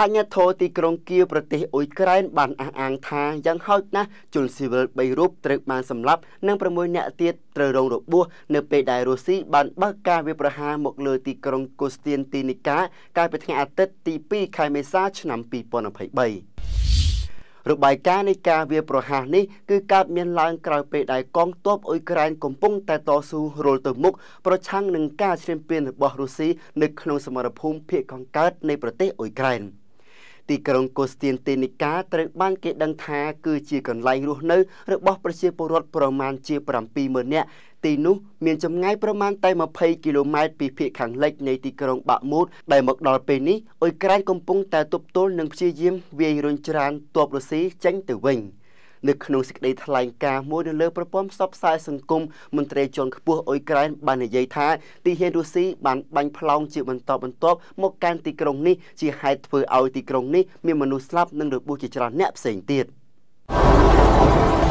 អញ្ញាធរទីក្រុងគៀវប្រទេសអ៊ុយក្រែនបានអះអាងថាយ៉ាងហោចណាស់ជនស៊ីវិល3រូបត្រូវបានសម្លាប់និង6នាក់ទៀតត្រូវរងរបួសនៅពេលដែលរុស្ស៊ីបានបើកការវាយប្រហារមកលើទីក្រុងកូស្ទៀនទីនីកាកាលពីថ្ងៃអាទិត្យទី2ខែមេសាឆ្នាំ2023របាយការណ៍នៃការវាប្រហាសនេះគឺកើតមានឡើងក្រោយពេលដែលកងទ័ពអ៊ុយក្រែនកំពុងតែតស៊ូរុលទៅមុខប្រឆាំងនឹងការឈ្លានពានរបស់រុស្ស៊ីនៅក្នុងសមរភូមិភាគខាងកើតនៃប្រទេសអ៊ុយក្រែន ទីក្រុងកូស្ទៀនទីនីកាត្រូវបានគេដឹងថាគឺជាកន្លែងរស់នៅ របស់ប្រជាពលរដ្ឋប្រមាណជា70000នាក់ទីនោះមានចម្ងាយប្រមាណតែ20គីឡូម៉ែត្រពីភាគខាងលិចនៃទីក្រុងបាក់មូតដែលមកដល់ពេលនេះអ៊ុយក្រែនកំពុងតែទប់ទល់និងព្យាយាមវាយរុញច្រានទ័ពរុស្ស៊ីចេញទៅវិញ នៅក្នុងសេចក្តីថ្លែងការណ៍មួយនៅលើប្រព័ន្ធផ្សព្វផ្សាយសង្គមមន្ត្រីជាន់ខ្ពស់អ៊ុយក្រែនបាននិយាយថាទីហ៊ានរុស្ស៊ីបានបាញ់ផ្លោងជាបន្តបន្ទាប់មកកាន់ទីក្រុងនេះជាហេតុធ្វើឲ្យទីក្រុងនេះមានមនុស្សស្លាប់និងរបួសជាច្រើនអ្នកផ្សេងទៀត។